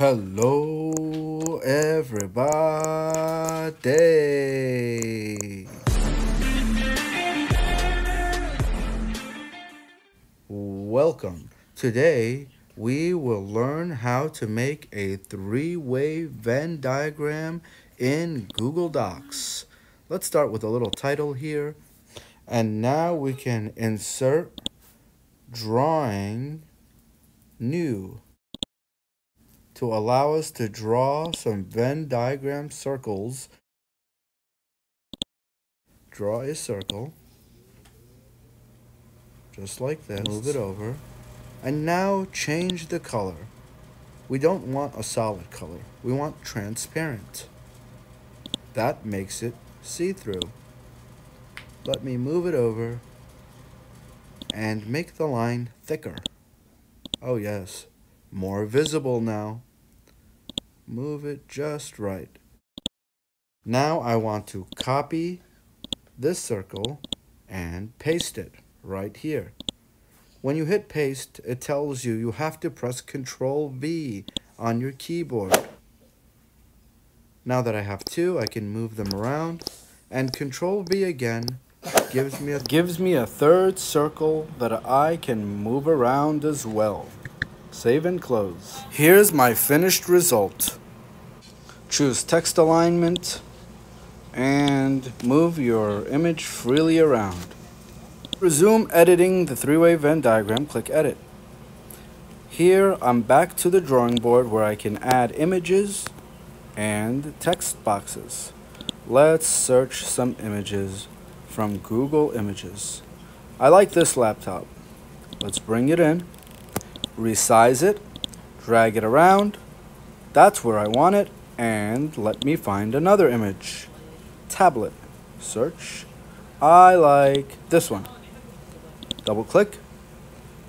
Hello, everybody. Welcome. Today, we will learn how to make a three-way Venn diagram in Google Docs. Let's start with a little title here. And now we can insert drawing new to allow us to draw some Venn diagram circles. Draw a circle, just like this. Move it over. And now change the color. We don't want a solid color. We want transparent. That makes it see-through. Let me move it over and make the line thicker. Oh yes, more visible now. Move it just right. Now I want to copy this circle and paste it right here. When you hit paste, it tells you you have to press Control V on your keyboard. Now that I have two, I can move them around and Control V again gives me a gives me a third circle that I can move around as well. Save and close. Here's my finished result. Choose text alignment and move your image freely around. Resume editing the three-way Venn diagram, click edit. Here I'm back to the drawing board where I can add images and text boxes. Let's search some images from Google Images. I like this laptop. Let's bring it in, resize it, drag it around. That's where I want it, and let me find another image. Tablet, search. I like this one. Double click,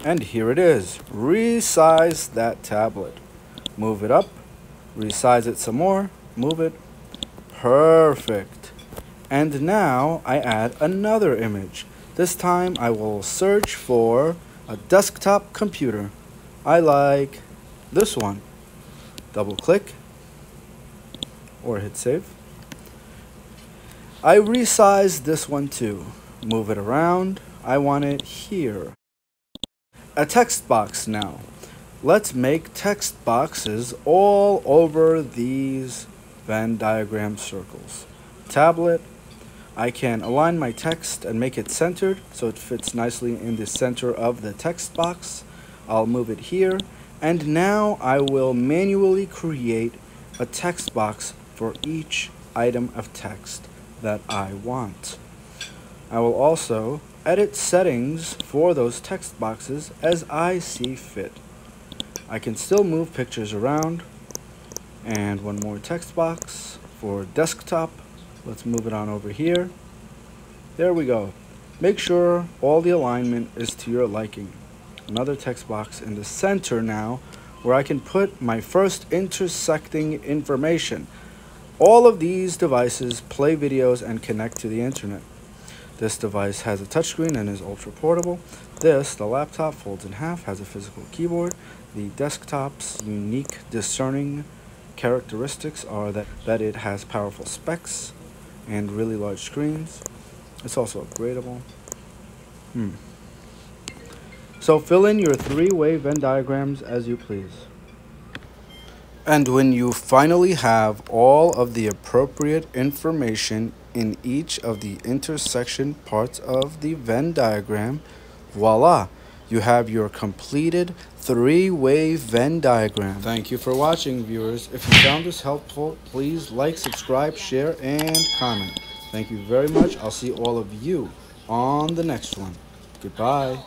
and here it is. Resize that tablet. Move it up, resize it some more, move it. Perfect. And now I add another image. This time I will search for a desktop computer. I like this one. Double click or hit save. I resize this one too. Move it around. I want it here. A text box now. Let's make text boxes all over these Venn diagram circles. Tablet, I can align my text and make it centered so it fits nicely in the center of the text box. I'll move it here and now I will manually create a text box for each item of text that I want. I will also edit settings for those text boxes as I see fit. I can still move pictures around and one more text box for desktop Let's move it on over here. There we go. Make sure all the alignment is to your liking. Another text box in the center now where I can put my first intersecting information. All of these devices play videos and connect to the internet. This device has a touchscreen and is ultra portable. This, the laptop, folds in half, has a physical keyboard. The desktop's unique discerning characteristics are that, that it has powerful specs, and really large screens. It's also upgradable. Hmm. So fill in your three-way Venn diagrams as you please. And when you finally have all of the appropriate information in each of the intersection parts of the Venn diagram, voila, you have your completed three-way Venn diagram. Thank you for watching, viewers. If you found this helpful, please like, subscribe, share, and comment. Thank you very much. I'll see all of you on the next one. Goodbye.